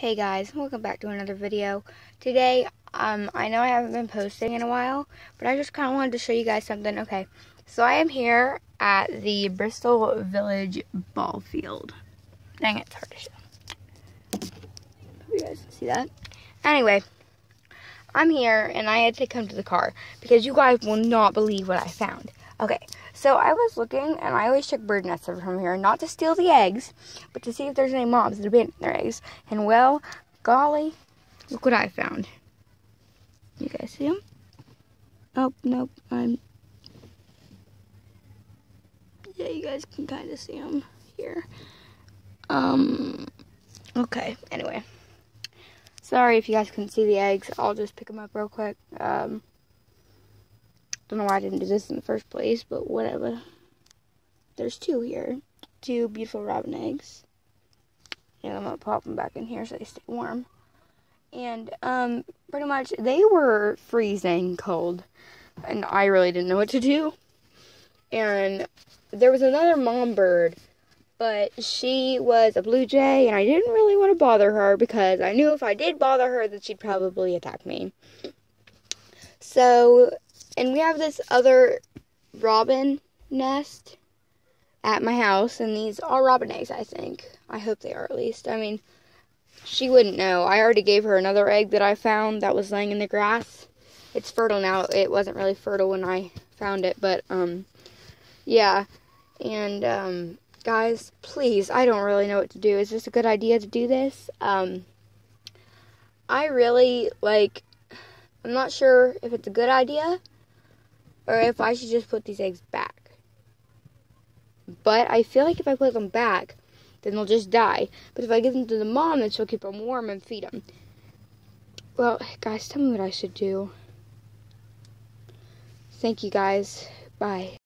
Hey guys, welcome back to another video. Today, um, I know I haven't been posting in a while, but I just kind of wanted to show you guys something. Okay, so I am here at the Bristol Village Ball Field. Dang it, it's hard to show. Hope you guys can see that. Anyway, I'm here and I had to come to the car because you guys will not believe what I found. Okay, so I was looking, and I always check bird nests over from here, not to steal the eggs, but to see if there's any moths that abandon their eggs. And well, golly, look what I found. You guys see them? Oh, nope, I'm... Yeah, you guys can kind of see them here. Um, okay, anyway. Sorry if you guys couldn't see the eggs. I'll just pick them up real quick. Um, don't know why I didn't do this in the first place, but whatever. There's two here. Two beautiful robin eggs. And I'm to pop them back in here so they stay warm. And, um, pretty much, they were freezing cold. And I really didn't know what to do. And there was another mom bird. But she was a blue jay, and I didn't really want to bother her because I knew if I did bother her that she'd probably attack me. So and we have this other robin nest at my house, and these are robin eggs, I think. I hope they are at least. I mean, she wouldn't know. I already gave her another egg that I found that was laying in the grass. It's fertile now. It wasn't really fertile when I found it, but, um, yeah. And, um, guys, please, I don't really know what to do. Is this a good idea to do this? Um, I really, like, I'm not sure if it's a good idea or if I should just put these eggs back. But I feel like if I put them back, then they'll just die. But if I give them to the mom, then she'll keep them warm and feed them. Well, guys, tell me what I should do. Thank you, guys. Bye.